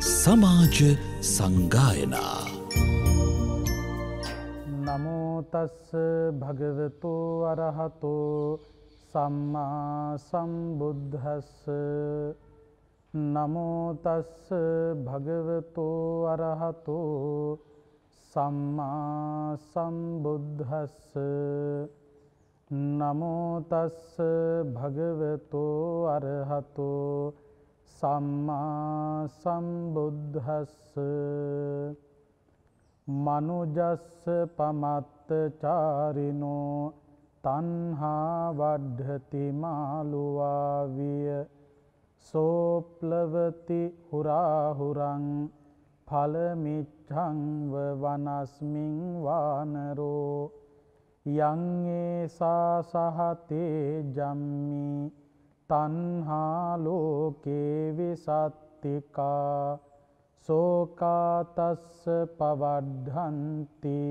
සමාජ සංගායනා. නමෝතස්ස භගවතු අරහතු සම්මා සම්බුද්ධස්ස නමෝතස්ස භගවතු අරහතු සම්මා සම්බුද්ධස්ස නමෝතස්ස භගවතු අරහතු සම්මා සම්බුද්ධස්ස මනුජස්ස පමත්ත චාරිනෝ තන්හා වඩ්හති මාළුවාවිය සෝප්ලවති හුරාහුරං පලමිච්චංව වනස්මින් වානරෝ යංඒසා සහතේ ජම්මි තන්හාලෝකේ විසත්තිකා සෝකාතස්ස පවඩ්හන්ති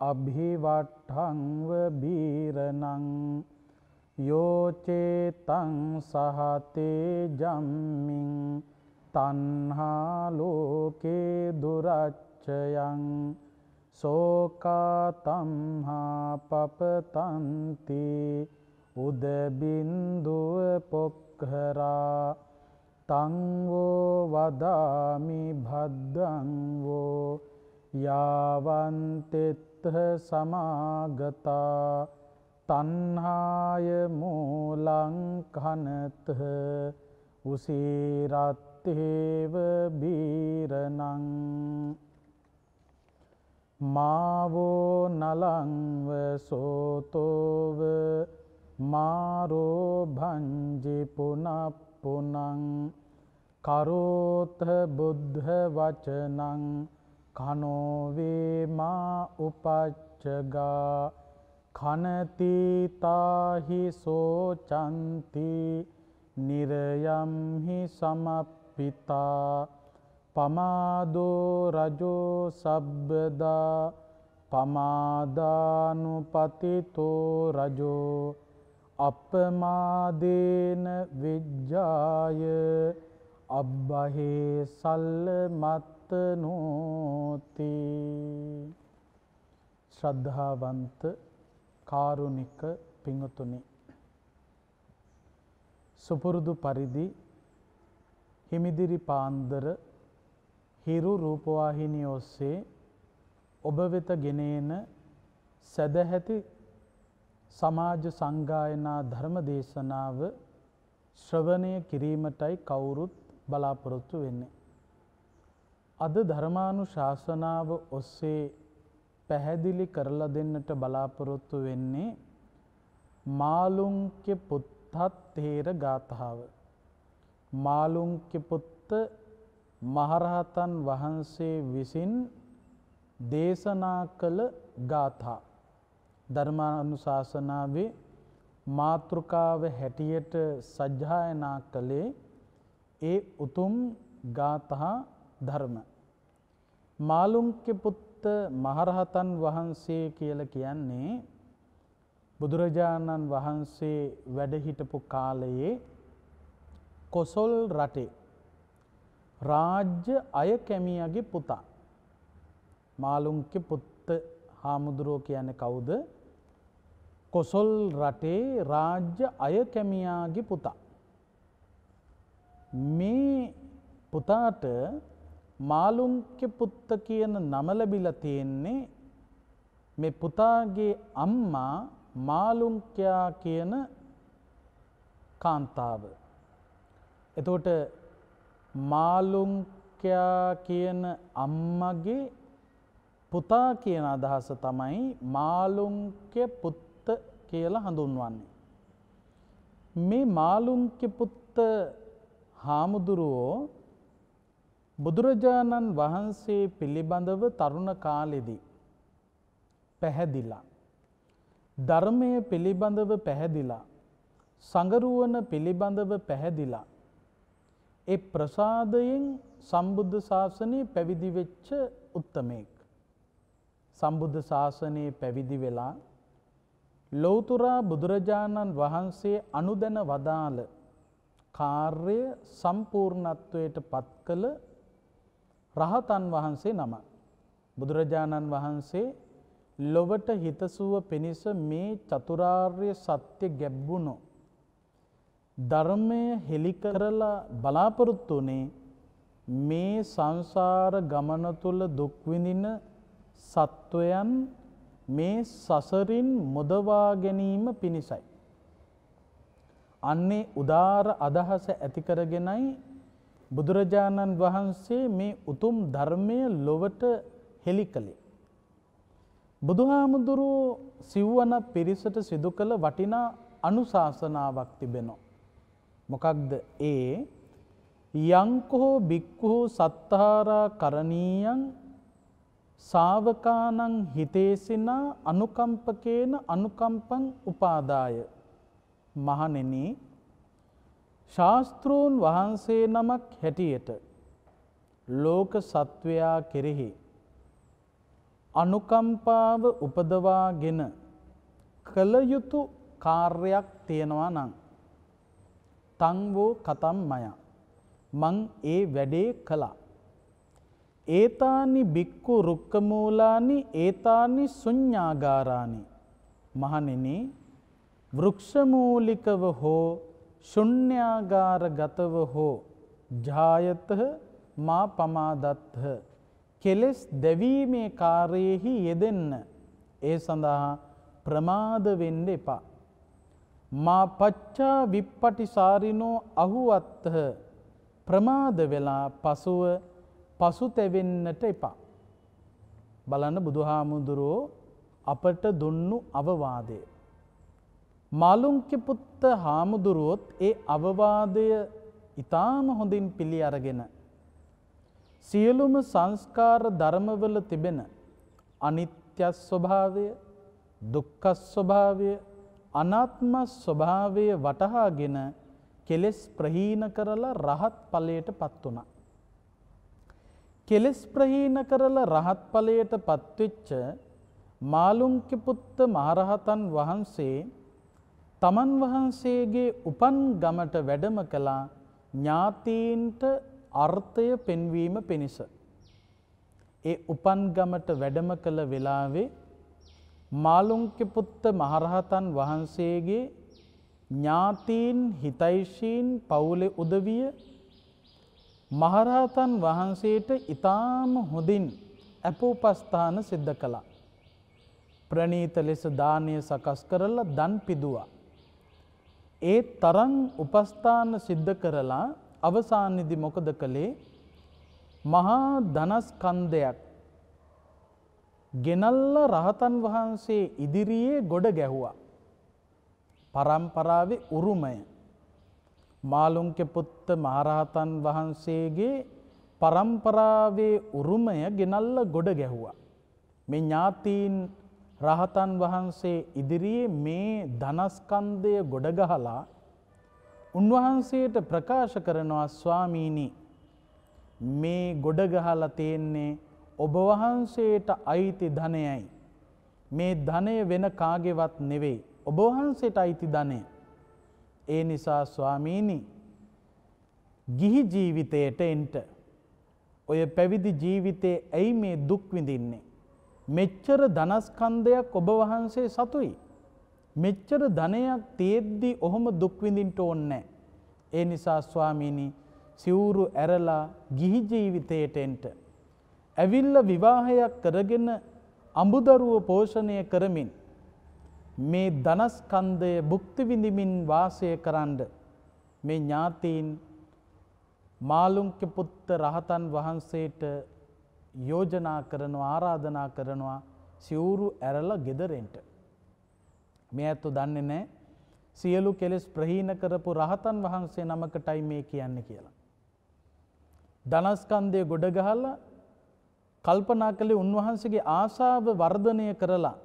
අභිවට්හංව බීරනං යෝචේතං සහතේ ජම්මින් තන්හාලෝකේ දුරච්චයන් සෝකාතම්හා පපතන්ති උදබින්දුව පොක්හරා තංවෝ වදාමි භද්දංවෝ යාවන්තෙත්හ සමාගතා තන්හාය මූලංකනතහ උසීරත්තේව බීරනං මාවෝ නලංව සෝතෝව මාරෝ භංජි පුනප්පුනං කරෝත බුද්ධ වචනං කනෝවේමා උපච්චගා කනතිතාහි සෝචන්ති නිරයම්හි සමප්පිතා පමාදෝ රජෝ සබ්බදා පමාදානුපතිතෝ රජෝ අපමාදේන විජ්ජාය අබ්බහේ සල්ල මත්තනෝති ශ්‍රද්ධාවන්ත කාරුණික පිංහතුනි. සුපුරුදු පරිදි හිමිදිරි පාන්දර හිරු රූපවාහිනි ඔස්සේ ඔබ වෙත ගෙනේන සැදැහැති සමාජ සංගායනා ධර්ම දේශනාව ශ්‍රවණය කිරීමටයි කවුරුත් බලාපොරොත්තු වෙන්නේ. අද ධර්මානු ශාසනාව ඔස්සේ පැහැදිලි කරලා දෙන්නට බලාපොරොත්තු වෙන්නේ මාලුංක්‍ය පුත්තත් තේර ගාථාව. මාලුංක්‍ය පුත්ත මහරහතන් වහන්සේ විසින් දේශනා කළ ගාථා. ධර්මානුශාසනාවේ මාතෘකාව හැටියට සජ්්‍යායනා කළේ ඒ උතුම් ගාතහා ධර්ම. මාලුංක්‍ය පුත්ත මහරහතන් වහන්සේ කියල කියන්නේ බුදුරජාණන් වහන්සේ වැඩහිටපු කාලයේ කොසොල් රටේ රාජ්‍ය අය කැමියගේ පුතා මාලුංක්‍ය පුත්ත හාමුදුරුවෝ කියන කවුද කොසොල් රටේ රාජ්‍ය අය කැමියාගේ පුතා. මේ පුතාට මාලුංක්‍ය පුත්ත කියන නමලබිල තියෙන්නේ මේ පුතාගේ අම්මා මාලුංක්‍යයා කියන කාන්තාව. එතකොට මාලුංක්‍යයා කියන අම්මගේ පුතා කියන අදහස තමයි මාලුංක්‍ය පුත්ත කියලා හඳුන්වන්නේ. මේ මාලුංක්‍ය පුත්ත හාමුදුරුවෝ බුදුරජාණන් වහන්සේ පිළිබඳව තරුණ කාලෙදී පැහැදිලා. ධර්මය පිළිබඳව පැහැදිලා. සඟරුවන පිළිබඳව පැහැදිලා. ඒ ප්‍රසාදයෙන් සම්බුද්ධ ශාසනය පැවිදිවෙච්ච උත්තමයෙක්. සම්බුද්ධ ශාසනයේ පැවිදි වෙලා ලෝතුරා බුදුරජාණන් වහන්සේ අනුදැන වදාළ කාර්ය සම්පූර්ණත්වයට පත් කළ රහතන් වහන්සේ නම. බුදුරජාණන් වහන්සේ ලොවට හිතසුව පිණිස මේ චතුරාර්ය සත්‍ය ගැබ්බුණු. ධර්මය හෙළිකරලා බලාපොරොත්තු වනේ මේ සංසාර ගමන තුළ දුක්විඳින සත්වයන් මේ සසරින් මුදවා ගැනීම පිණිසයි. අන්නේ උදාර අදහස ඇතිකරගෙනයි බුදුරජාණන් වහන්සේ මේ උතුම් ධර්මය ලොවට හෙළි කළේ. බුදුහාමුදුරුවෝ සිව්වන පිරිසට සිදු කළ වටිනා අනුශාසනාවක් තිබෙනවා. මොකක්ද ඒ යංකොහෝ බික්කුහෝ සත්තහාරා කරණීයන් සාවකානං හිතේසිනා අනුකම්පකේන අනුකම්පං උපාදාය මහනෙන ශාස්තෘූන් වහන්සේ නමක් හැටියට ලෝක සත්වයා කෙරෙහි අනුකම්පාව උපදවාගෙන කළ යුතු කාර්යක් තියෙනවා නං. තංවෝ කතම් මය. මං ඒ වැඩේ කළා. ඒතානි බික්කු රුක්කමූලානි ඒතානි සුඤ්ඥාගාරානි. මහනෙන වෘක්ෂමූලිකව හෝ ශුන්්‍යාගාරගතව හෝ ජායතහ මා පමාදත්හ. කෙලෙස් දැවීමේ කාරයෙහි යෙදෙන්න ඒ සඳහා ප්‍රමාදවෙන්ඩ එපා. මා පච්චා විප්පටිසාරිනෝ අහුවත්හ ප්‍රමාද වෙලා පසුව පසු තැවෙන්නට එපා. බලන්න බුදුහාමුදුරුවෝ අපට දුන්නු අවවාදය. මාලුංක්‍යපුත්ත හාමුදුරුවොත් ඒ අවවාදය ඉතාම හොඳින් පිළි අරගෙන. සියලුම සංස්කාර ධර්මවල තිබෙන අනිත්‍යස් ස්වභාවය දුක්කස් ස්වභාවය අනාත්ම ස්වභාවය වටහාගෙන කෙලෙස් ප්‍රහීන කරලා රහත් පලයට පත් වනා. කෙලෙස් ප්‍රහීන කරලා රහත් ඵලයට පත්වෙච්ච මාළුන්ක්‍යපුත්ත මහරහතන් වහන්සේ තමන් වහන්සේගේ උපන් ගමට වැඩම කළා ඥාතීන්ට අර්ථය පෙන්වීම පිණිස. ඒ උපන් ගමට වැඩම කළ වෙලාවේ මාළුන්ක්‍යපුත්ත මහරහතන් වහන්සේගේ ඥාතීන් හිතයිශීන් පවුලෙ උදවිය මහරහතන් වහන්සේට ඉතාම හොඳින් ඇපෝපස්ථාන සිද්ධ කළා. ප්‍රනීත ලෙස දානය සකස් කරලා දන් පිදුවා. ඒ තරං උපස්ථාන සිද්ධ කරලා අවසානිදි මොකද කළේ මහා ධනස්කන්දයක් ගෙනල්ල රහතන් වහන්සේ ඉදිරියේ ගොඩ ගැහුවා. පරම්පරාවේ උරුමය මාළුන්ක පුත්ත මහරහතන් වහන්සේගේ පරම්පරාවේ උරුමය ගෙනල්ල ගොඩ ගැහුවා. මේ ඥාතීන් රහතන් වහන්සේ ඉදිරියේ මේ ධනස්කන්දය ගොඩගහලා උන්වහන්සේට ප්‍රකාශ කරනවා ස්වාමීණී මේ ගොඩගහලා තියෙන්නේ ඔබ වහන්සේට අයිති ධනයයි. මේ ධනය වෙන කාගෙවත් නෙවෙයි. ඔබ වහන්සේට අයිති ධනය. ඒ නිසා ස්වාමීණි ගිහි ජීවිතයට එන්ට ඔය පැවිදි ජීවිතේ ඇයි මේ දුක් විඳින්නේ. මෙච්චර ධනස්කන්දයක් ඔබ වහන්සේ සතුයි. මෙච්චර ධනයක් තියෙද්දි ඔහොම දුක්විඳින්ට ඕන්නෑ. ඒ නිසා ස්වාමීණි සිවුරු ඇරලා ගිහි ජීවිතයට එන්ට. ඇවිල්ල විවාහයක් කරගෙන අඹුදරුව පෝෂණය කරමින් මේ ධනස්කන්දය භුක්තිවිඳිමින් වාසය කරන්ඩ මේ ඥාතීන් මාළුංක පුත්ත රහතන් වහන්සේට යෝජනා කරනවා ආරාධනා කරනවා සිවුරු ඇරල ගෙදරෙන්ට. මේ ඇත්තු දන්නේ නෑ සියලු කෙලෙස් ප්‍රහීන කරපු රහතන් වහන්සේ නමකටයි මේ කියන්න කියලා. ධනස්කන්දය ගොඩගහල්ල කල්පනා කළේ උන්වහන්සේගේ ආසාාව වර්ධනය කරලා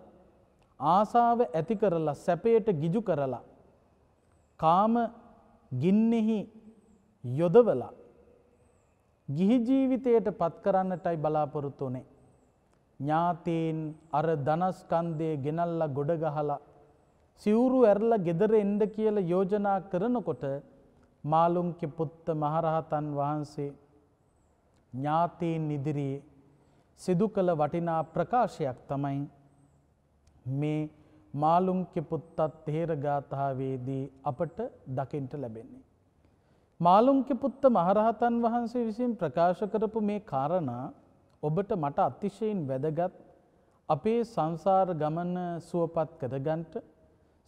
ආසාාව ඇති කරලා සැපයට ගිජු කරලා. කාම ගින්නෙහි යොදවලා. ගිහි ජීවිතයට පත් කරන්නටයි බලාපොරොත්තු වනේ. ඥාතීන් අර ධනස්කන්දය ගෙනල්ල ගොඩගහලා. සිවුරු ඇරල ගෙදර එන්ඩ කියල යෝජනා කරනකොට මාළුම්කෙ පුත්ත මහරහතන් වහන්සේ ඥාතීන් ඉදිරියේ සිදු කළ වටිනා ප්‍රකාශයක් තමයි මේ මාලුංක්‍ය පුත්තත් තේරගාථාවේදී අපට දකිින්ට ලැබෙන්නේ. මාලුංක්‍ය පුත්ත මහරහතන් වහන්සේ විසින් ප්‍රකාශ කරපු මේ කාරණා ඔබට මට අතිශයෙන් වැදගත් අපේ සංසාර ගමන සුවපත් කරගන්ට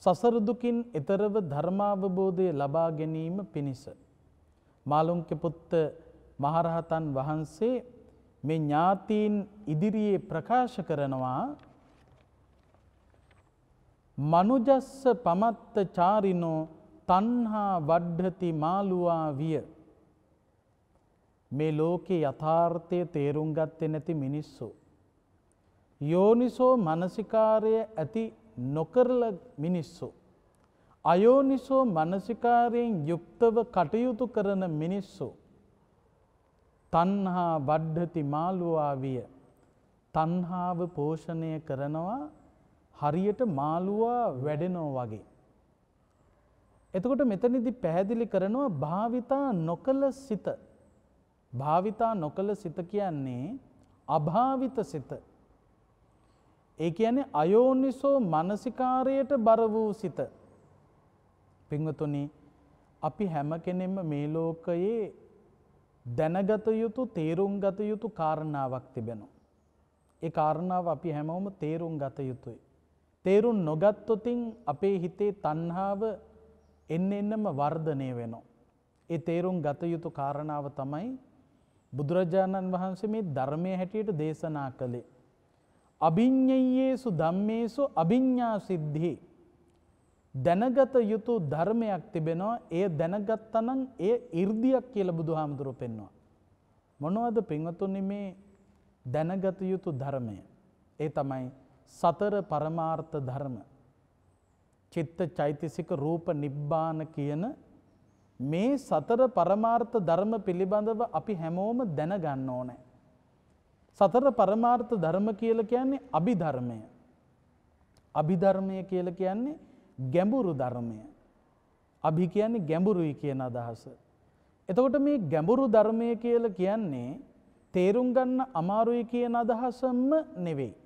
සසරදුකින් එතරව ධර්මාවබෝධය ලබා ගැනීම පිණිස. මාලුංක්‍ය පුත්ත මහරහතන් වහන්සේ මේ ඥාතීන් ඉදිරියේ ප්‍රකාශ කරනවා මනුජස්ස පමත්ත චාරිනෝ තන්හා වඩ්හති මාළුවා විය. මේ ලෝකේ යථාර්ථය තේරුම් ගත්තේ නැති මිනිස්සු. යෝනිසෝ මනසිකාරය ඇති නොකරල මිනිස්සු. අයෝනිසෝ මනසිකාරයෙන් යුක්තව කටයුතු කරන මිනිස්සු. තන්හා වඩ්ඩති මාළුවා විය. තන්හාාව පෝෂණය කරනවා හරියට මාළුවා වැඩෙනෝ වගේ. එතකොට මෙතනිදි පැහැදිලි කරනවා භාවිතා නොකළ සිත. භාවිතා නොකළ සිත කියන්නේ අභාවිත සිත. ඒ කියන්නේ අයෝනිසෝ මනසිකාරයට බර වූ සිත. පිංවතුනි අපි හැම කෙනෙම මේ ලෝකයේ දැනගත යුතු තේරුම් ගත යුතු කාරණාවක් තිබෙනවා. ඒ කාරණාව අපි හැමෝම තේරුම් ගත යුතුයි. තේරුම් නොගත්තොතින් අපේ හිතේ තන්හාාව එන්න එන්නම වර්ධනය වෙනවා. ඒ තේරුම් ගත යුතු කාරණාව තමයි බුදුරජාණන් වහන්සේ මේ ධර්මය හැටියට දේශනා කළේ. අභිඤ්ඥයේසු ධම්මේසු අභිඤ්ඥා සිද්ධි. දැනගත යුතු ධර්මයක් තිබෙනවා ඒ දැනගත්තනං ඒ ඉර්දියක් කියල බුදු හාමුදුරුව පෙන්වා. මොනවද පිංවතුනි මේ දැනගත යුතු ධර්මය. ඒ තමයි සතර පරමාර්ථ ධර්ම. චිත්ත චෛතසික රූප නිබ්බාන කියන මේ සතර පරමාර්ථ ධර්ම පිළිබඳව අපි හැමෝම දැනගන්න ඕනෑ. සතර පරමාර්ථ ධර්ම කියල කියන්නේ අභිධර්මය. අභිධර්මය කියල කියන්නේ ගැඹුරු ධර්මය. අභි කියන්නේ ගැඹුරුයි කියන අදහස. එතකොට මේ ගැඹුරු ධර්මය කියල කියන්නේ තේරුම් ගන්න අමාරුයි කියන අදහසම්ම නෙවෙයි.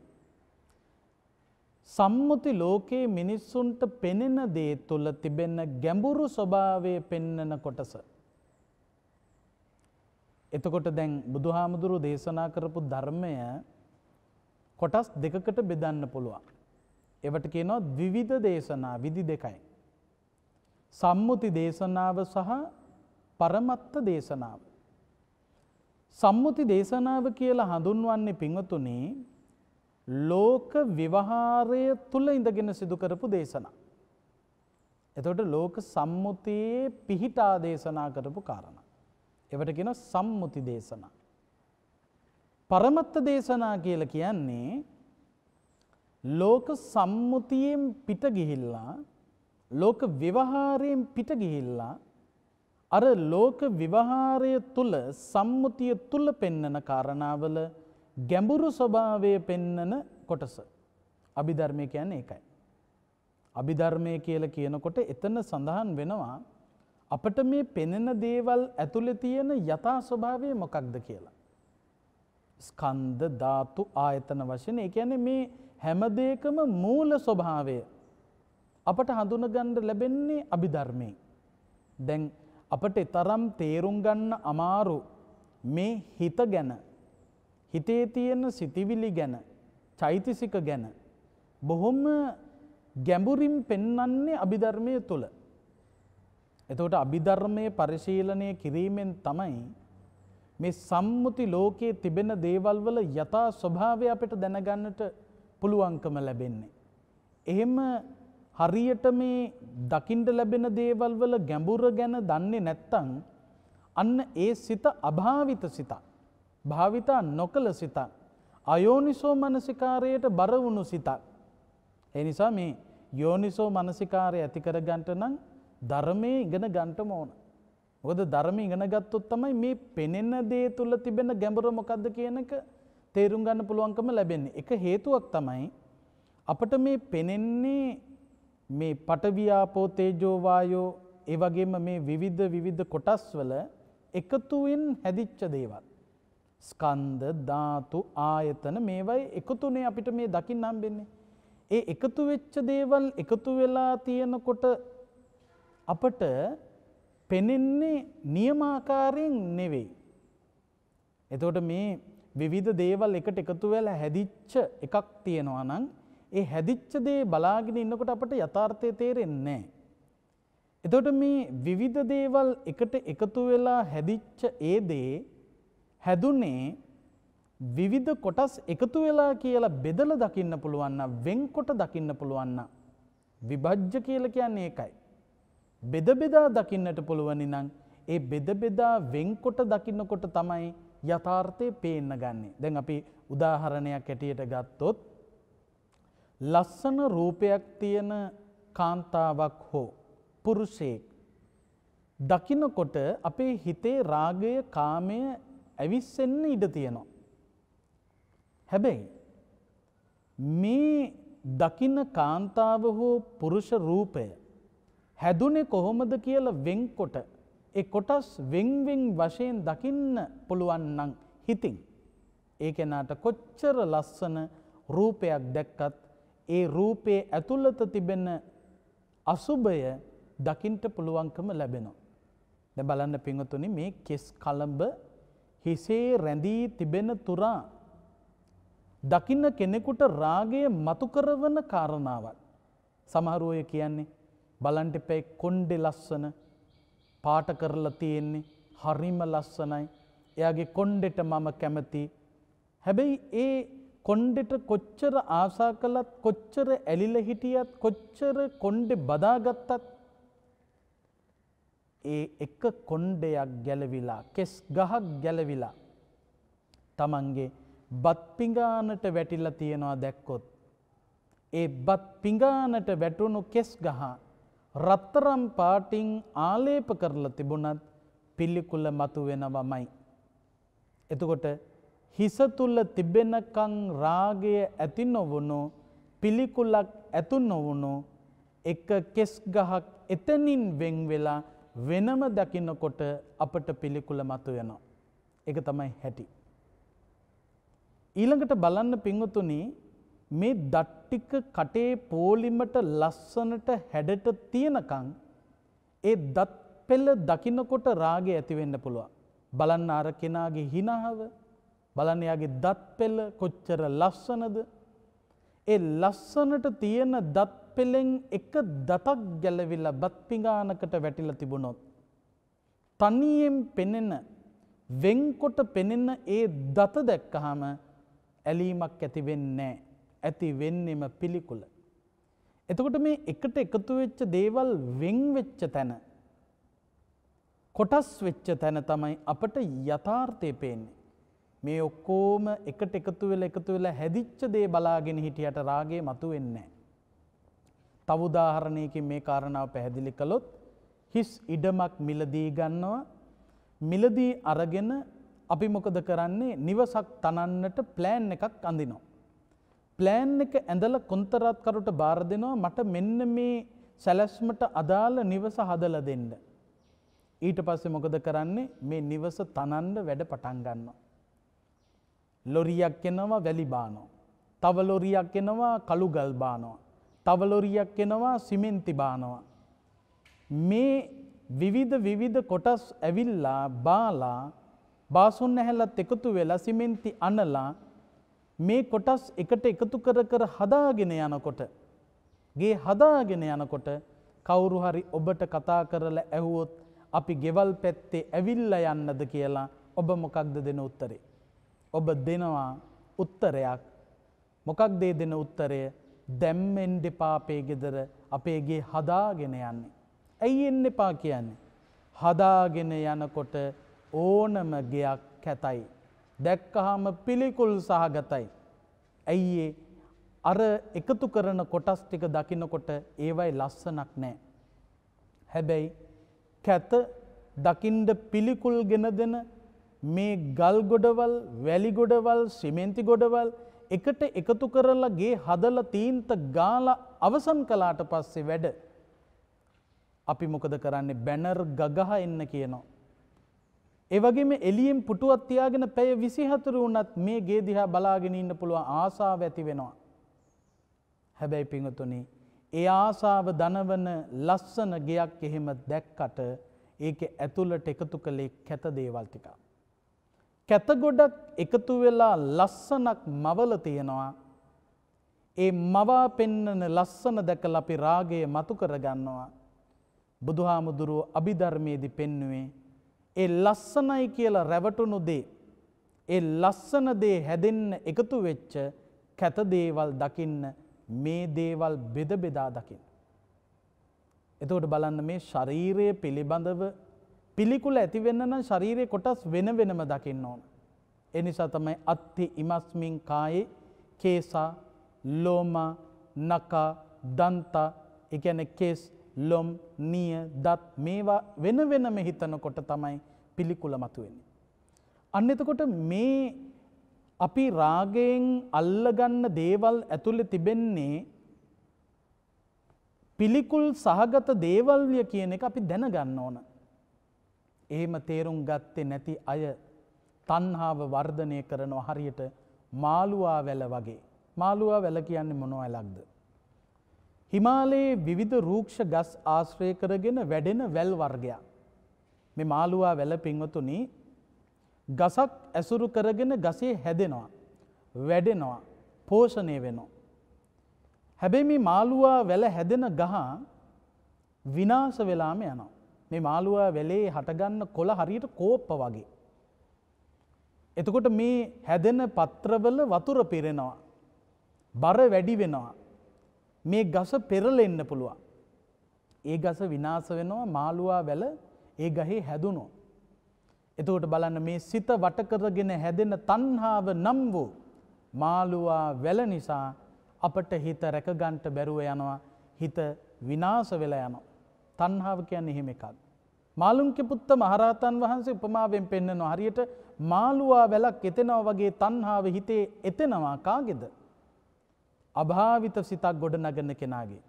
සම්මුති ලෝකයේ මිනිස්සුන්ට පෙනෙන දේ තුළ තිබෙන්න ගැඹුරු ස්වභාවය පෙන්නන කොටස. එතකොට දැන් බුදුහාමුදුරු දේශනා කරපු ධර්මය කොටස් දෙකකට බෙදන්න පුළුවන්. එවට කියනවා විවිධ දේශනා විදි දෙකයි. සම්මුති දේශනාව සහ පරමත්ත දේශනාව. සම්මුති දේශනාව කියලා හඳුන්වන්නේ පිංවතුනේ ලෝක විවහාරය තුළ ඉඳගෙන සිදු කරපු දේශනා. එතකොට ලෝක සම්මුතියේ පිහිටා දේශනා කරපු කාරණ. එවට කියෙන සම්මුති දේශනා. පරමත්ත දේශනා කියල කියන්නේ ලෝක සම්මුතියෙන් පිට ගිහිල්ලා ලෝක විවහාරයෙන් පිට ගිහිල්ලා අර ලෝක විවහාරය තුළ සම්මුතිය තුළ පෙන්නන කාරණාවල ගැඹුරු ස්වභාවය පෙන්නන කොටස. අභිධර්මය කියන්නේ ඒකයි. අභිධර්මය කියල කියනකොට එතන සඳහන් වෙනවා අපට මේ පෙනෙන දේවල් ඇතුළෙ තියෙන යථා ස්වභාවය මොකක්ද කියලා. ස්කන්ද ධාතු ආයතන වශයෙන් ඒ ඇන මේ හැමදේකම මූල ස්වභාවය අපට හඳුනගණ්ඩ ලැබෙන්නේ අභිධර්මය. දැන් අපට තරම් තේරුම් ගන්න අමාරු මේ හිත ගැන හිතේ තියෙන සිතිවිලි ගැන චෛතසික ගැන බොහොම ගැඹුරින් පෙන්නන්නේ අභිධර්මය තුළ. එතකොට අභිධර්මය පරිශීලනය කිරීමෙන් තමයි මේ සම්මුති ලෝකයේ තිබෙන දේවල් වල යථා ස්වභාවය අපට දැනගන්නට පුළුවන්කම ලැබෙන්නේ. එහෙම හරියට මේ දකිින්ට ලැබෙන දේවල් වල ගැඹුර ගැන දන්නේ නැත්තං අන්න ඒ සිත අභාවිත සිතා. භාවිතා නොකළ සිතක්. අයෝනිසෝ මනසිකාරයට බරවුණු සිතක්. එනිසා මේ යෝනිසෝ මනසිකාරය ඇතිකර ගන්ට නම් ධර්මය ඉගෙන ගන්ටම ඕන. ඔොද ධර්ම ඉගෙන ගත්තොත් තමයි මේ පෙනෙන්න දේ තුළ තිබෙන ගැඹුර මොකක්ද කියනක තේරුම් ගන්න පුළුවන්කම ලැබෙන්නේ. එක හේතුවක් තමයි අපට මේ පෙනෙන්නේ මේ පටවියාපෝ තේජෝවායෝ ඒවගේම මේ විවිධ විවිධ කොටස් වල එකතුවෙන් හැදිච්ච දේවල්. ස්කන්ද ධාතු ආයතන මේවයි එකතුනේ අපිට මේ දකිින් හම්බෙන්නේ. ඒ එකතු වෙච්ච දේවල් එකතු වෙලා තියෙනකොට අපට පෙනෙන්නේ නියමාකාරයෙන් නෙවෙයි. එතකොට මේ විවිධ දේවල් එකට එකතු වෙලා හැදිච්ච එකක් තියෙනවා නම් ඒ හැදිච්ච දේ බලාගෙන ඉන්නකොට අපට යථාර්ථය තේරෙන්නේ නැහැ. එතකොට මේ විවිධ දේවල් එකට එකතු වෙලා හැදිච්ච ඒ දේ හැදුනේ විවිධ කොටස් එකතු වෙලා කියලා බෙදලා දකින්න පුළුවන් නම් වෙන්කොට දකින්න පුළුවන් නම් විභජ්‍ය කියලා කියන්නේ ඒකයි. බෙද බෙදා දකින්නට පුළුවනි නම් ඒ බෙද බෙදා වෙන්කොට දකින්නකොට තමයි යථාර්ථය පේන්න ගන්නේ. දැන් අපි උදාහරණයක් ඇටියට ගත්තොත් ලස්සන රූපයක් තියෙන කාන්තාවක් හෝ පුරුෂයෙක් දකිනකොට අපේ හිතේ රාගය කාමය ඇවිස්සෙන්න ඉඩ තියෙනවා. හැබැයි මේ දකින්න කාන්තාව හෝ පුරුෂ රූපය හැදුනේ කොහොමද කියලා වෙන්කොට ඒ කොටස් වෙන්වෙන් වශයෙන් දකින්න පුළුවන් නම් හිතින් ඒ කෙනාට කොච්චර ලස්සන රූපයක් දැක්කත් ඒ රූපයේ ඇතුළත තිබෙන අසුභය දකින්ට පුළුවන්කම ලැබෙනවා. දැන් බලන්න පින්වතුනි මේ කෙස් කලඹ හිසේ රැඳී තිබෙන තුරා දකින්න කෙනෙකුට රාගය මතු කරවන කාරණාවක්. සමහර අය කියන්නේ බලන්ට එපැයි කොණ්ඩෙ ලස්සන පාට කරලා තියෙන්නේ හරිම ලස්සනයි. එයාගේ කොණ්ඩෙට මම කැමති. හැබැයි ඒ කොණ්ඩෙට කොච්චර ආසා කළත් කොච්චර ඇලිල හිටියත් කොච්චර කොණ්ඩෙ බදාගත්තත් ඒ එක කොණ්ඩයක් ගැලවිලා කෙස් ගහක් ගැලවිලා තමන්ගේ බත් පිඟානට වැටිලා තියෙනවා දැක්කොත්. ඒ බත් පිඟානට වැටුණු කෙස් ගහ රත්තරම් පාටිං ආලේප කරලා තිබුණත් පිල්ලිකුල්ල මතු වෙනවමයි. එතකොට හිස තුල්ල තිබෙනකං රාගය ඇති නොවුණු පිළිකුලක් ඇතු නොවුණු එක කෙස් ගහක් එතනින් වෙන් වෙලා වෙනම දකින්නකොට අපට පිළිකුල මතු වෙනවා. එක තමයි හැටි. ඊළඟට බලන්න පිංහතුනි මේ දට්ටික කටේ පෝලිමට ලස්සනට හැඩට තියෙනකං ඒ දත් පෙල්ල දකින්නකොට රාගය ඇතිවෙන්න පුළුව. බලන්න අර කෙනාගේ හිනාව බලන්නයාගේ දත් පෙල්ල කොච්චර ලස්සනද ඒ ලස්සනට තියෙන දත් පෙළෙන් එක දතක් ගැලවිල්ල බත් පිඟානකට වැටිල තිබුණොත්. තනියෙන් පෙනෙන වෙන්කොට පෙනෙන ඒ දත දැක්කහම ඇලීමක් ඇති වෙන්නේ ඇති වෙන්නෙම පිළිකුල. එතකොට මේ එකට එකතු වෙච්ච දේවල් වෙන් වෙච්ච තැන. කොටස් වෙච්ච තැන තමයි අපට යථාර්ථය පේන්නේ. මේ ඔක්කෝම එකට එකතු වෙල එකතු වෙලා හැදිච්ච දේ බලාගෙන හිටියට රාගේ මතු වෙන්නේ. තවුදාහරණයකින් මේ කාරණාව පැහැදිලි කළොත් හිස් ඉඩමක් මිලදී ගන්නවා මිලදී අරගෙන අපි මොකද කරන්නේ නිවසක් තනන්නට ප්ලෑන් එකක් අඳිනවා. ප්ලෑන් එක ඇඳල කොන්තරත්කරුට බාර දෙනවා මට මෙන්න මේ සැලැස්මට අදාළ නිවස හදල දෙන්න. ඊට පස්සේ මොකද කරන්නේ මේ නිවස තනන්ඩ වැඩ පටන් ගන්නවා. ලොරියක් එනවා වැලි බානෝ. තව ලොරියක් එනවා කළු ගල් බානවා. තව ලොරියක් එනවා සිමෙන්ති බානවා. මේ විවිධ විවිධ කොටස් ඇවිල්ලා බාලා බාසුන් ඇහැල්ලත් එකතු වෙලා සිමෙන්ති අනලා මේ කොටස් එකට එකතු කර කර හදාගෙන යනකොට ගේ හදාගෙන යනකොට කවුරු හරි ඔබට කතා කරලා ඇහුවොත් අපි ගෙවල් පැත්තේ ඇවිල්ල යන්නද කියලා ඔබ මොකක්ද දෙන උත්තරේ. ඔබ දෙනවා උත්තරයක් මොකක් දේ දෙන උත්තරය දැම්මෙන් දෙපාපේ ගෙදර අපේගේ හදාගෙන යන්නේ. ඇයි එන්න එපා කියන්නේ. හදාගෙන යනකොට ඕනම ගෙයක් කැතයි. දැක්කහම පිළිකුල් සහගතයි. ඇයිඒ අර එකතු කරන කොටස් ටික දකිනකොට ඒවයි ලස්සනක් නෑ. හැබැයි කැත දකින්ඩ පිළිකුල් ගෙන දෙන මේ ගල් ගොඩවල් වැලි ගොඩවල් සිමෙන්ති ගොඩවල් එකට එකතු කරලගේ හදල තීන්ත ගාල අවසන් කලාට පස්සේ වැඩ. අපි මොකද කරන්නේ බැනර් ගගහ එන්න කියනවා. ඒවගේම එලියෙන් පුටුවත් තියාගෙන පැය විසිහතුර වුනත් මේ ගේ දිහා බලාගෙන ඉන්න පුළුවන් ආසාාව ඇති වෙනවා. හැබැයි පිංහතුනි ඒ ආසාාව දනවන ලස්සන ගයක් එහෙම දැක්කට ඒක ඇතුළට එකතු කළේ කැත දේවල්ටිකා. කැත ගොඩක් එකතු වෙලා ලස්සනක් මවල තියෙනවා. ඒ මවා පෙන්නන ලස්සන දැකල අපි රාගය මතු කරගන්නවා. බුදුහාමුදුරුව අභිධර්මයේදි පෙන්නුවේ. ඒ ලස්සනයි කියලා රැවටුණු දේ. ඒ ලස්සන දේ හැදෙන්න එකතු වෙච්ච කැත දේවල් දකින්න මේ දේවල් බෙද බෙදා දකින්න. එතකොට බලන්න මේ ශරීරය පිළිබඳව පිළිකුල ඇතිවෙන්න නම් ශරීරය කොටස් වෙන වෙනම දකින්න ඕන. එනිසා තමයි අත්ති ඉමස්මින් කායේ කේසා ලෝම නකා දන්තා එකැන කෙස් ලොම් නිය දත් මේවා වෙන වෙනම හිතනකොට තමයි පිළිකුල මතුවෙන්නේ. අන්න එතකොට මේ අපි රාගයෙන් අල්ලගන්න දේවල් ඇතුළෙ තිබෙන්නේ පිළිකුල් සහගත දේවල්ය කියන එක අපි දැනගන්න ඕන. එහෙම තේරුම් ගත්තේ නැති අය තන්හාාව වර්ධනය කරනවා හරියට මාළුවා වැල වගේ. මාළුවා වැල කියන්නේ මොනෝ ඇලක්ද. හිමාලයේ විවිධ රූක්ෂ ගස් ආශ්‍රය කරගෙන වැඩෙන වැල් වර්ගයක්. මේ මාළුවා වැල පින්වතුනි ගසක් ඇසුරු කරගෙන ගසේ හැදෙනවා. වැඩෙනවා පෝෂණය වෙනවා. හැබැයි මේ මාළුවා වැල හැදෙන ගහ විනාශ වෙලාම යනවා. මේ මාළුවා වෙලේ හටගන්න කොළ හරියට කෝප්ප වගේ. එතකොට මේ හැදෙන පත්‍රවල වතුර පිරෙනවා. බර වැඩි වෙනවා. මේ ගස පෙරලෙන්න පුළුවන්. ඒ ගස විනාස වෙනවා මාළුවා වැල ඒ ගහේ හැදුනෝ. එතකොට බලන්න මේ සිත වටකරගෙන හැදෙන තන්හාාව නම් වූ මාළුවා වැල නිසා අපට හිත රැකගන්ට බැරුව යනවා හිත විනාස වෙලා යනවා. තන්හාාව කියන්න එහෙම එකක්. මාළුන්ක පුත්ත මහරහතන් වහන්සේ උපමාවෙන් පෙන්න්නන හරියට මාළුවා වැලක් එතෙනවා වගේ තන්හාාව හිතේ එතෙනවා කාගෙද. අභාවිත සිතක් ගොඩ නගන්න කෙනාගේ.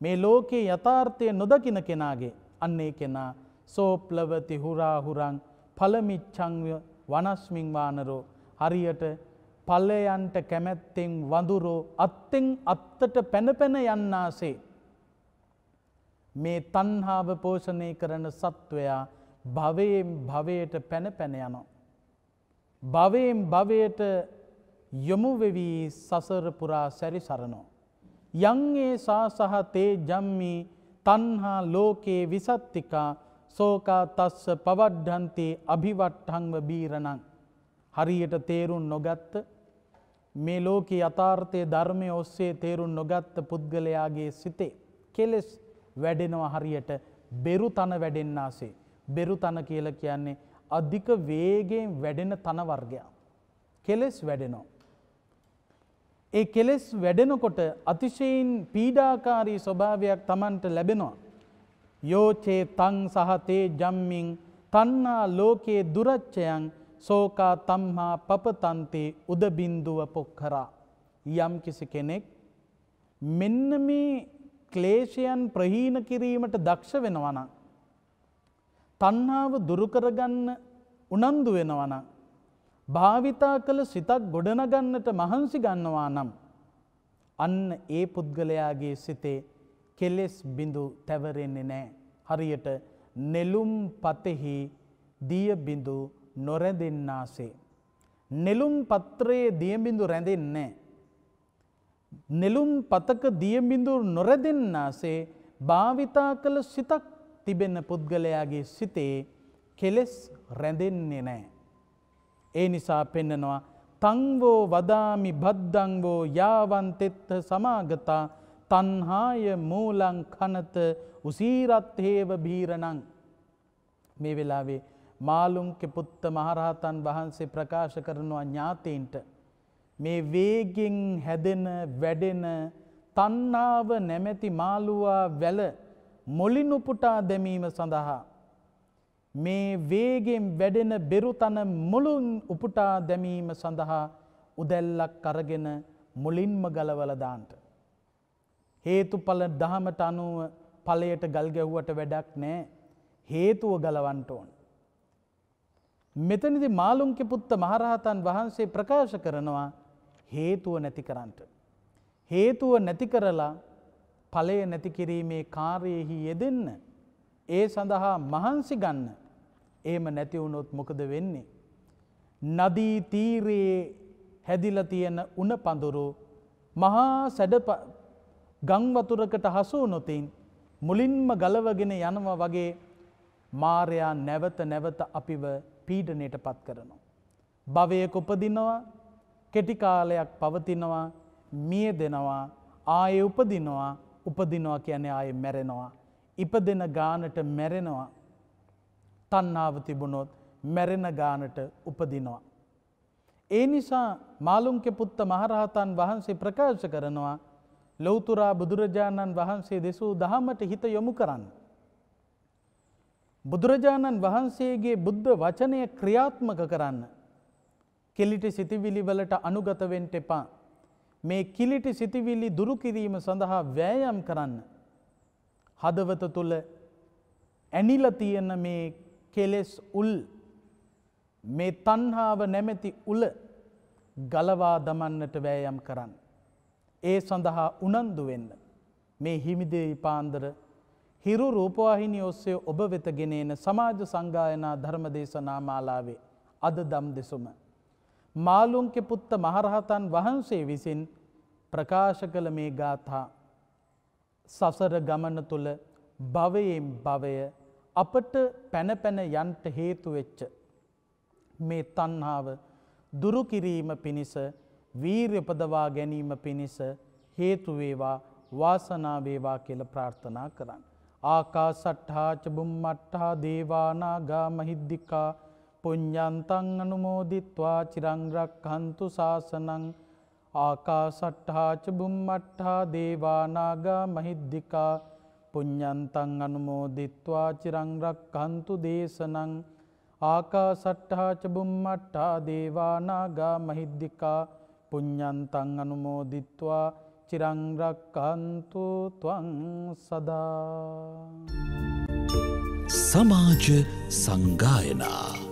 මේ ලෝකයේ යථාර්ථය නොදකින කෙනාගේ අන්නේ කෙනා සෝප්ලවති හුරාහුරං පළමිච්චංව වනස්මින්වානරෝ හරියට පල්ලයන්ට කැමැත්තෙන් වඳුරෝ අත්තෙන් අත්තට පැනපැන යන්නාසේ. මේ තන්හාාව පෝෂණය කරන සත්වයා භවයෙන් භවයට පැන පැන යනවා. භවයෙන් භවයට යොමුවෙවී සසරපුරා සැරි සරනෝ. යංගේ සා සහ තේ ජම්මි තන්හා ලෝකයේ විසත්තිකා සෝකා තස්ස පවඩ්ඩන්තේ අභිවට්ටංව බීරණං. හරියට තේරුන් නොගත්ත මේ ලෝක යථාර්ථය ධර්මය ඔස්සේ තේරුම් නොගත්ත පුද්ගලයාගේ සිතේ. කෙලෙස් වැඩෙනවා හරියට බෙරු තන වැඩෙන්න්නාසේ. බෙරු තන කියල කියන්නේ අධික වේගෙන් වැඩෙන තනවර්ගයක්. කෙලෙස් වැඩෙනවා. ඒ කෙලෙස් වැඩෙනකොට අතිශයෙන් පීඩාකාරී ස්වභාවයක් තමන්ට ලැබෙනවා. යෝචේ තං සහතේ ජම්මින් තන්නා ලෝකයේ දුරච්චයන් සෝකා තම්හා පපතන්තේ උදබින්දුව පොක්කරා. යම් කිසි කෙනෙක් මෙන්න මේ ක්ලේෂයන් ප්‍රහීන කිරීමට දක්ෂ වෙනවන. තන්හාාව දුරුකරගන්න උනන්දු වෙනවන. භාවිතා කළ සිතක් ගොඩනගන්නට මහන්සි ගන්නවා නම්. අන්න ඒ පුද්ගලයාගේ සිතේ කෙලෙස් බිඳු තැවරෙන්නේ නෑ. හරියට නෙලුම් පතෙහි දිය බිඳු නොරැඳෙන්නාසේ. නෙළුම් පත්‍රයේ දියබිඳු රැඳෙන්නේ. නෙළුම් පතක දියබිඳු නොරැදෙන්නාසේ භාවිතා කළ සිතක් තිබෙන්න පුද්ගලයාගේ සිතේ කෙලෙස් රැඳෙන්නේ නෑ. ඒ නිසා පෙන්නනවා තංවෝ වදාමි බද්ධංවෝ යාවන්තෙත්ත සමාගතා තන්හාය මූලං කනත උසීරත්හේව බීරණං මේ වෙලාවේ මාලුම්කෙ පුත්ත මහරහතන් වහන්සේ ප්‍රකාශ කරනවා ඥාතීන්ට. මේ වේගෙන් හැදෙන වැඩෙන තන්නාව නැමැති මාළුවා වැල මොලිනුපුටා දැමීම සඳහා. මේ වේගෙන් වැඩෙන බෙරුතන මුළුන් උපුටා දැමීම සඳහා උදැල්ලක් කරගෙන මුලින්ම ගලවලදාන්ට. හේතු පල දහමට අනුව පලයට ගල් ගැහ්වට වැඩක් නෑ හේතුව ගලවන්ට ඕන. මෙතනිදි මාලුන්කෙ පුත්ත මහරහතන් වහන්සේ ප්‍රකාශ කරනවා හේතුව නැති කරන්නට. හේතුව නැති කරලා ඵලය නැති කිරීමේ කාර්යෙහි යෙදෙන්න. ඒ සඳහා මහන්සි ගන්න. එහෙම නැති වුණොත් මොකද වෙන්නේ? නදී තීරයේ හැදිලා තියෙන උණ පඳුරු මහා සැඩ ගංවතුරකට හසු නොතින් මුලින්ම ගලවගෙන යනවා වගේ මාරයා නැවත නැවත අපිව පීඩනයට පත් කරනවා. භවයක උපදිනවා කෙටිකාලයක් පවතිනවා මිය දෙනවා ආය උපදිනවා උපදිනවා කියන ආය මැරෙනවා. ඉපදෙන ගානට මැරෙනවා තන්නාව තිබුණොත් මැරෙන ගානට උපදිනවා. ඒ නිසා මාළුන්කෙ පුත්ත මහරහතන් වහන්සේ ප්‍රකාශ කරනවා ලොවතුරා බුදුරජාණන් වහන්සේ දෙසූ දහමට හිත යොමු කරන්න. බුදුරජාණන් වහන්සේගේ බුද්ධ වචනය ක්‍රියාත්මක කරන්න. කෙලිටි සිතිවිලි වලට අනුගතවෙන්ට එපා. මේ කිලිටි සිතිවිලි දුරුකිරීම සඳහා වෑයම් කරන්න. හදවත තුළ ඇනිල තියෙන මේ කෙලෙස් උල් මේ තන්හාාව නැමැති උල ගලවා දමන්නට වෑයම් කරන්න. ඒ සඳහා උනන්දුවෙන්න මේ හිමිදේ පාන්දර හිරු රූපවාහිනි ඔස්සේ ඔබ වෙත ගෙනන සමාජ සංගායනා ධර්ම දේශනා මාලාවේ අද දම් දෙසුම. මාලුන්කෙ පුත්ත මහරහතන් වහන්සේ විසින් ප්‍රකාශ කළ මේ ගාථා සසර ගමන තුළ භවයෙන් භවය අපට පැන පැන යන්ට හේතුවෙච්ච මේ තන්හාාව දුරුකිරීම පිණිස වීර්යපදවා ගැනීම පිණිස හේතුවේවා වාසනාවේවා කියල ප්‍රාර්ථනා කරන්න. ආකා සට්හාච බුම්මට්හා දේවානාගා මහිද්දිකා පුඤ්ඥන්තං අනුමෝදිත්වා චිරංරක් හන්තු ශාසනං. ආකා සට්හාච බුම්මට්හා දේවානාගා මහිද්දිකා පුඤ්ඥන්තං අනුමෝදිත්වා චිරංරක් හන්තු දේශනං. ආකා සට්හාච බුම්මට්හා දේවානාගා මහිද්දිකා පුඤ්ඥන්තං අනුමෝදිත්වා චිරංරක්කන්තු තුවං සදා. සමාජ සංගායනා